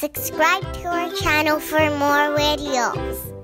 Subscribe to our channel for more videos.